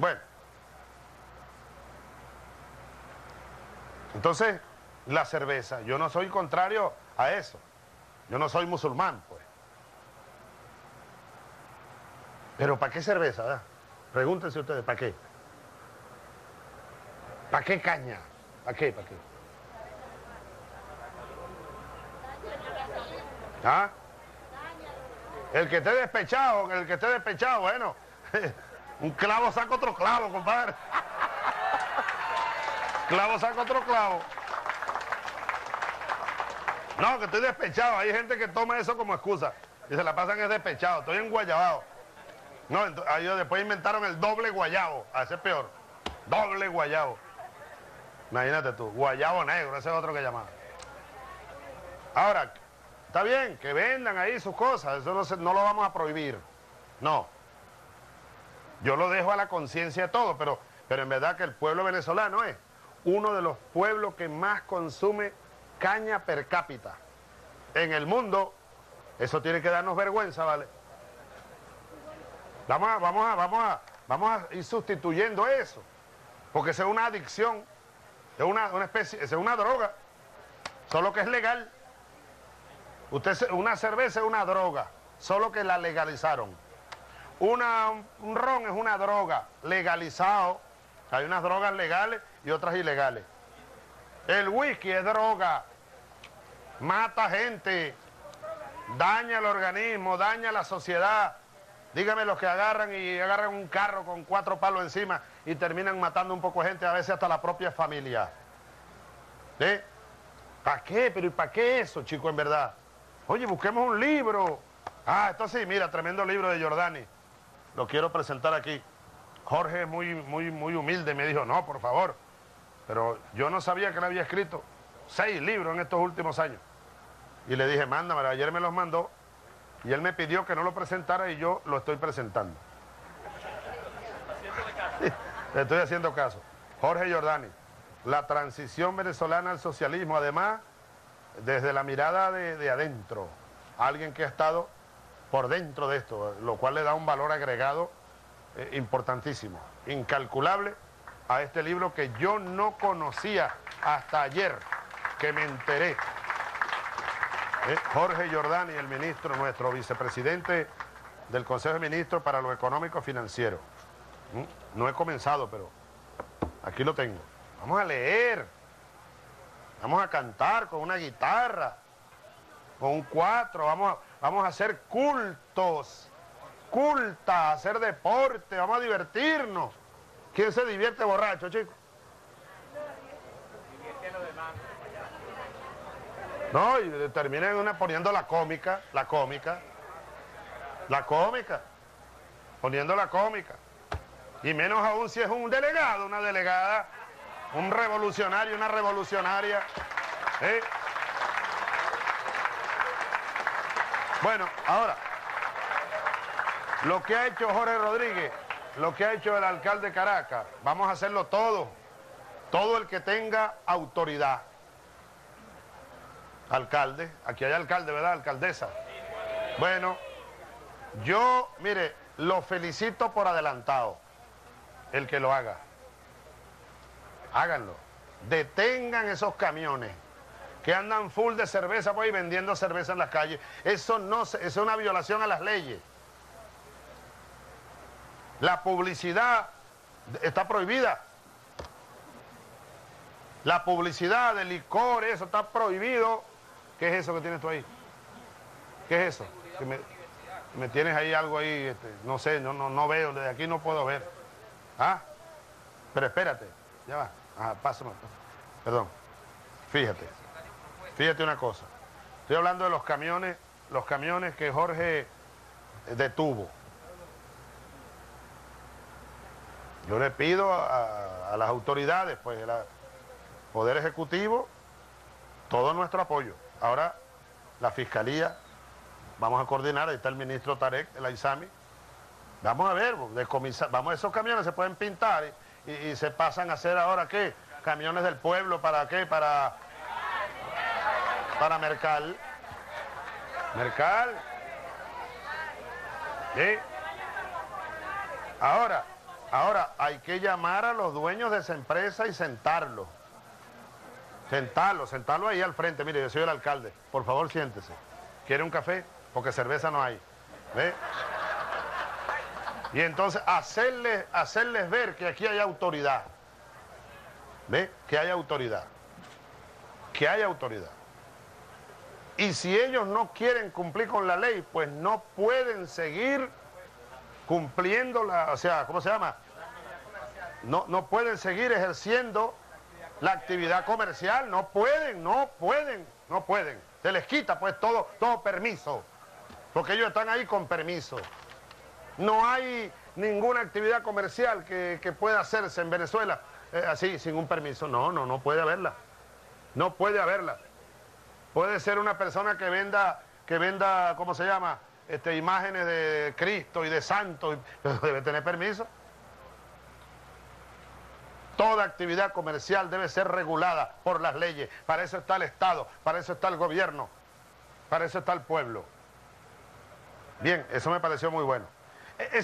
Bueno. Entonces, la cerveza, yo no soy contrario a eso. Yo no soy musulmán, pues. Pero ¿para qué cerveza? Pregúntense ustedes, ¿para qué? ¿Para qué caña? ¿Para qué? ¿Para qué? ¿Ah? El que esté despechado, el que esté despechado, bueno, un clavo saca otro clavo, compadre. Clavo saca otro clavo. No, que estoy despechado. Hay gente que toma eso como excusa y se la pasan es despechado. Estoy en guayabao. No, ellos después inventaron el doble guayabo. A ese es peor. Doble guayabo. Imagínate tú, guayabo negro, ese es otro que llamaba. Ahora, está bien, que vendan ahí sus cosas, eso no, no lo vamos a prohibir. No. Yo lo dejo a la conciencia de todo, pero, pero en verdad que el pueblo venezolano es uno de los pueblos que más consume caña per cápita. En el mundo, eso tiene que darnos vergüenza, ¿vale? Vamos a, vamos a, vamos a, vamos a ir sustituyendo eso. Porque es una adicción, es una, una especie, es una droga. Solo que es legal. Usted, una cerveza es una droga, solo que la legalizaron. Un ron es una droga, legalizado. Hay unas drogas legales y otras ilegales. El whisky es droga, mata gente, daña el organismo, daña la sociedad. Dígame los que agarran y agarran un carro con cuatro palos encima y terminan matando un poco de gente, a veces hasta la propia familia. ¿Para qué? Pero ¿y para qué eso, chico, en verdad? Oye, busquemos un libro. Ah, esto sí, mira, tremendo libro de Giordani. Lo quiero presentar aquí. Jorge muy, muy, muy humilde me dijo, no, por favor. Pero yo no sabía que él había escrito seis libros en estos últimos años. Y le dije, mándamelo. Ayer me los mandó y él me pidió que no lo presentara y yo lo estoy presentando. Le estoy haciendo caso. Jorge Giordani, la transición venezolana al socialismo, además, desde la mirada de, adentro, alguien que ha estado por dentro de esto, lo cual le da un valor agregado eh, importantísimo, incalculable a este libro que yo no conocía hasta ayer, que me enteré. Eh, Jorge Giordani, el ministro, nuestro vicepresidente del Consejo de Ministros para lo Económico Financiero. ¿Mm? No he comenzado, pero aquí lo tengo. Vamos a leer, vamos a cantar con una guitarra, con un cuatro, vamos a, vamos a hacer cultos, culta, hacer deporte, vamos a divertirnos. ¿Quién se divierte borracho, chicos? No, y terminan una poniendo la cómica, la cómica, la cómica, poniendo la cómica. Y menos aún si es un delegado, una delegada, un revolucionario, una revolucionaria. ¿eh? Bueno, ahora, lo que ha hecho Jorge Rodríguez, lo que ha hecho el alcalde de Caracas, vamos a hacerlo todo, todo el que tenga autoridad alcalde, aquí hay alcalde, ¿verdad? Alcaldesa. Bueno, yo, mire, lo felicito por adelantado, el que lo haga. Háganlo. Detengan esos camiones que andan full de cerveza por ahí vendiendo cerveza en las calles. Eso no es una violación a las leyes. La publicidad está prohibida. La publicidad de licor, eso está prohibido ¿Qué es eso que tienes tú ahí? ¿Qué es eso? me, tienes ahí algo ahí, este, no sé, no, no, no veo, desde aquí no puedo ver. ¿Ah? Pero espérate, ya va. Ajá, pásame. Perdón. Fíjate. Fíjate una cosa. Estoy hablando de los camiones, los camiones que Jorge detuvo. Yo le pido a, las autoridades, pues, el Poder Ejecutivo, todo nuestro apoyo. Ahora la Fiscalía, vamos a coordinar, ahí está el ministro Tarek, el Aizami, vamos a ver, vamos, esos camiones se pueden pintar y, se pasan a hacer ahora qué, camiones del pueblo, ¿para qué? Para, para Mercal. Mercal. Ahora, Ahora, hay que llamar a los dueños de esa empresa y sentarlos. Sentarlo, sentarlo ahí al frente. Mire, yo soy el alcalde. Por favor, siéntese. ¿Quiere un café? Porque cerveza no hay. ¿Ve? Y entonces hacerles, hacerles ver que aquí hay autoridad. ¿Ve? Que hay autoridad. Que hay autoridad. Y si ellos no quieren cumplir con la ley, pues no pueden seguir cumpliendo la, o sea, ¿cómo se llama? No, no pueden seguir ejerciendo la actividad comercial, no pueden, no pueden, no pueden. Se les quita pues todo, todo permiso, porque ellos están ahí con permiso. No hay ninguna actividad comercial que, pueda hacerse en Venezuela eh, así, sin un permiso. No, no, no puede haberla. No puede haberla. Puede ser una persona que venda, que venda, ¿cómo se llama? Este, imágenes de Cristo y de santos, pero debe tener permiso. Toda actividad comercial debe ser regulada por las leyes. Para eso está el Estado, para eso está el gobierno, para eso está el pueblo. Bien, eso me pareció muy bueno. E-, ese